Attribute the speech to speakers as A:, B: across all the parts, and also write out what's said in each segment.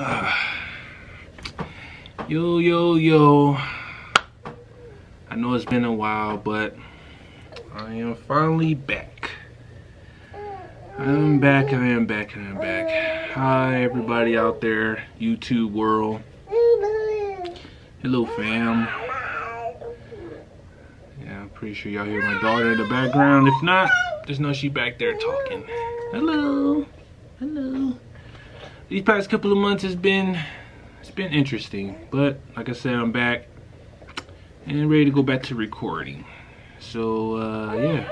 A: yo, yo, yo. I know it's been a while, but I am finally back. I am back, I am back, I am back. Hi, everybody out there, YouTube world. Hello, fam. Yeah, I'm pretty sure y'all hear my daughter in the background. If not, just know she back there talking. Hello. Hello. These past couple of months has been it's been interesting, but like I said, I'm back and ready to go back to recording. So uh, yeah,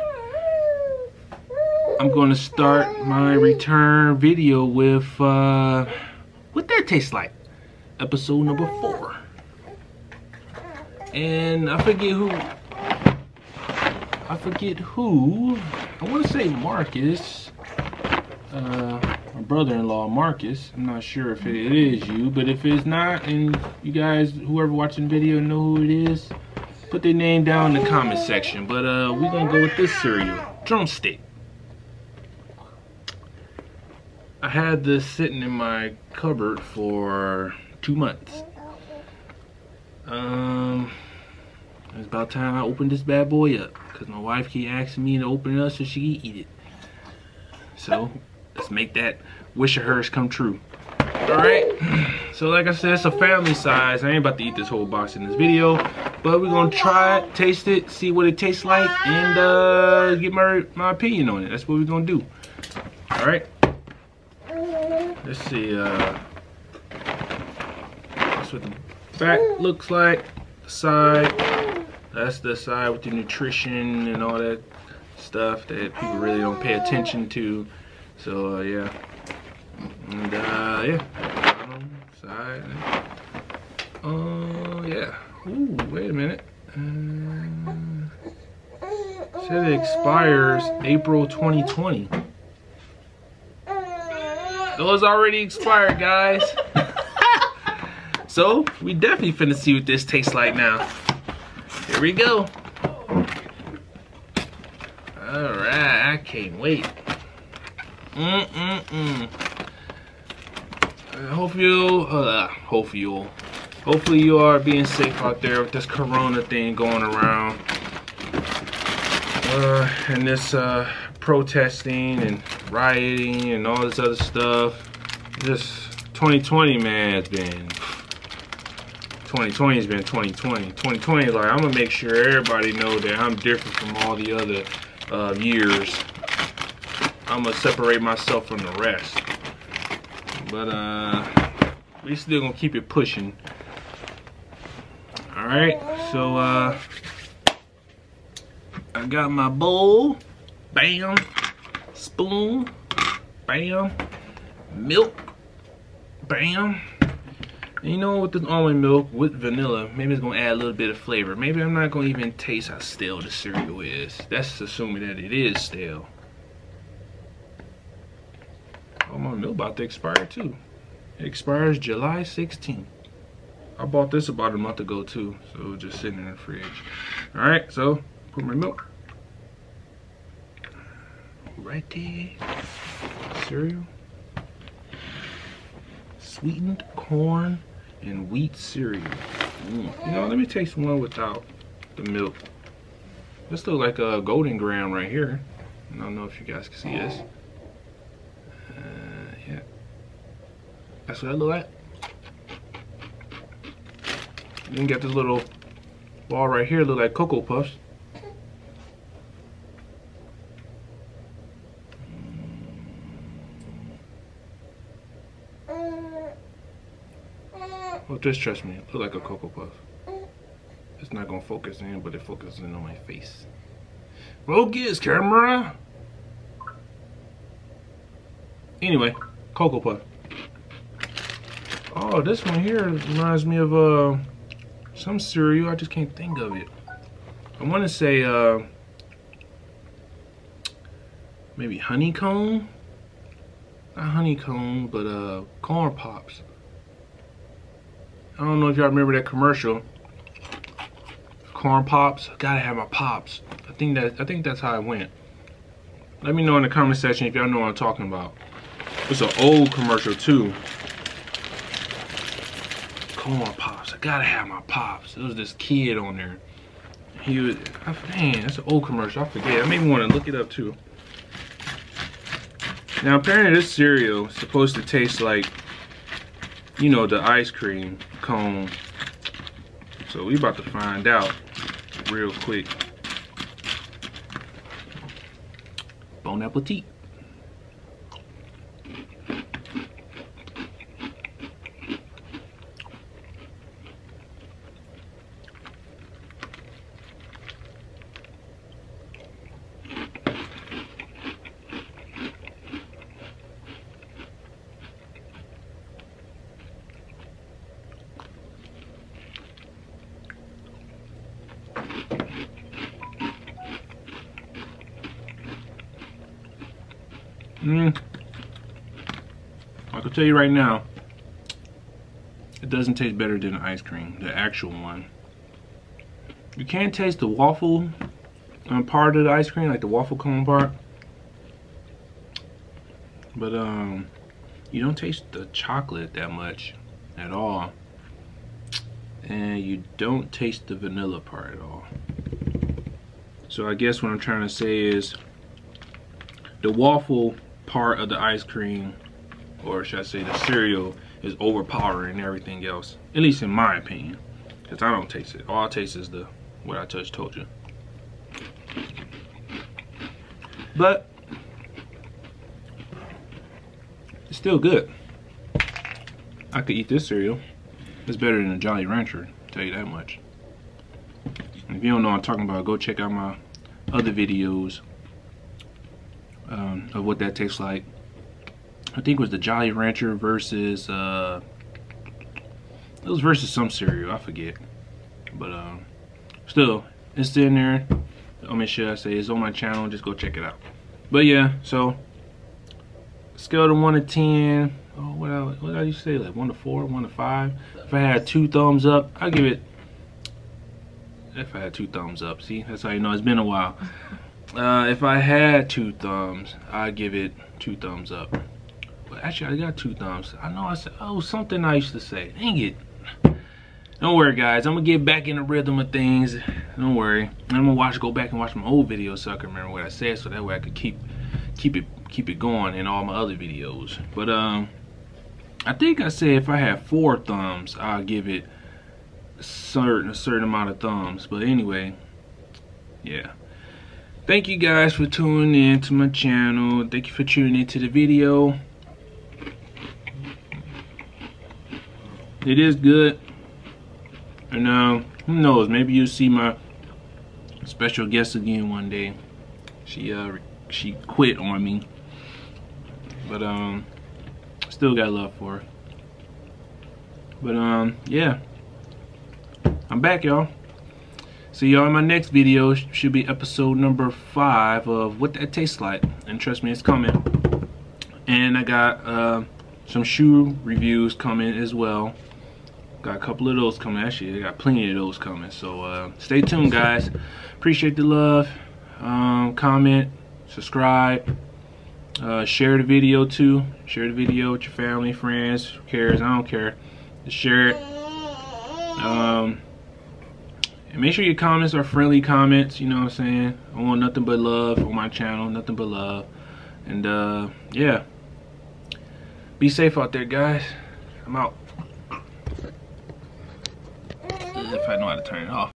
A: I'm to start my return video with uh, what that tastes like, episode number four. And I forget who I forget who. I want to say Marcus. Uh, my brother-in-law Marcus. I'm not sure if it is you, but if it's not, and you guys, whoever watching the video, know who it is, put their name down in the comment section. But uh, we're gonna go with this cereal, drumstick. I had this sitting in my cupboard for two months. Um, it's about time I opened this bad boy up because my wife keep asking me to open it up so she can eat it. So let's make that wish of hers come true. All right. So like I said, it's a family size. I ain't about to eat this whole box in this video, but we're gonna try it, taste it, see what it tastes like, and uh, get my my opinion on it. That's what we're gonna do. All right. Let's see. Uh, that's what the back looks like. The side. That's the side with the nutrition and all that stuff that people really don't pay attention to. So uh, yeah. And uh, yeah side. Oh, yeah. Ooh, wait a minute. Uh, said it expires April 2020. Those already expired, guys. so, we definitely finna see what this tastes like now. Here we go. Alright, I can't wait. Mm-mm-mm. Hope you, uh, hope you, hopefully you are being safe out there with this corona thing going around. Uh, and this, uh, protesting and rioting and all this other stuff. This 2020, man, has been 2020 has been 2020. 2020 is like, I'm gonna make sure everybody know that I'm different from all the other uh, years. I'm gonna separate myself from the rest. But uh, we still gonna keep it pushing. All right, so uh, I got my bowl, bam, spoon, bam, milk, bam. And you know, with this almond milk with vanilla, maybe it's gonna add a little bit of flavor. Maybe I'm not gonna even taste how stale the cereal is. That's assuming that it is stale. Oh, my milk about to expire too. It expires July 16th. I bought this about a month ago too, so just sitting in the fridge. All right, so put my milk right there. Cereal, sweetened corn and wheat cereal. Mm. You know, let me taste one without the milk. This looks like a golden graham right here. I don't know if you guys can see this. That's what I look like. You get this little ball right here, look like Cocoa Puffs. Well, just trust me, look like a Cocoa Puff. It's not gonna focus in, but it focuses in on my face. Focus, camera! Anyway, Cocoa Puff. Oh, this one here reminds me of uh, some cereal. I just can't think of it. I want to say uh, maybe honeycomb. Not honeycomb, but uh, corn pops. I don't know if y'all remember that commercial. Corn pops. Gotta have my pops. I think that I think that's how it went. Let me know in the comment section if y'all know what I'm talking about. It's an old commercial too. Want my pops. I gotta have my pops. There was this kid on there. He was, I, man, that's an old commercial. I forget. I maybe want to look it up too. Now apparently this cereal is supposed to taste like, you know, the ice cream cone. So we about to find out real quick. Bon appetit. Mm. I can tell you right now, it doesn't taste better than ice cream, the actual one. You can taste the waffle um, part of the ice cream, like the waffle cone part. But um, you don't taste the chocolate that much at all. And you don't taste the vanilla part at all. So I guess what I'm trying to say is the waffle part of the ice cream, or should I say the cereal, is overpowering everything else. At least in my opinion. Because I don't taste it. All I taste is the what I just told you. But it's still good. I could eat this cereal. It's better than a Jolly Rancher, tell you that much. If you don't know what I'm talking about, go check out my other videos um, of what that tastes like. I think it was the Jolly Rancher versus, uh, it was versus some cereal, I forget. But um, still, it's in there. I mean, should I say, it's on my channel, just go check it out. But yeah, so, scale to 1 to 10, oh, what, I, what did to say, like 1 to 4, 1 to 5? If I had two thumbs up, I'd give it, if I had two thumbs up, see, that's how you know it's been a while. Uh, if I had two thumbs, I'd give it two thumbs up. But actually, I got two thumbs. I know I said, oh, something I used to say. Dang it. Don't worry, guys. I'm going to get back in the rhythm of things. Don't worry. I'm going to watch, go back and watch my old videos so I can remember what I said. So that way I could keep keep it keep it going in all my other videos. But um, I think I said if I had four thumbs, I'll give it certain, a certain amount of thumbs. But anyway, yeah thank you guys for tuning in to my channel. Thank you for tuning into the video. It is good. And uh, who knows? Maybe you'll see my special guest again one day. She uh she quit on me. But um still got love for her. But um yeah. I'm back y'all See y'all in my next video. Should be episode number five of what that tastes like. And trust me, it's coming. And I got uh, some shoe reviews coming as well. Got a couple of those coming. Actually, I got plenty of those coming. So uh, stay tuned, guys. Appreciate the love. Um, comment, subscribe, uh, share the video too. Share the video with your family, friends. Who cares? I don't care. Just share it. Um, and make sure your comments are friendly comments, you know what I'm saying? I want nothing but love on my channel, nothing but love. And uh, yeah. Be safe out there, guys. I'm out. If I know how to turn it off.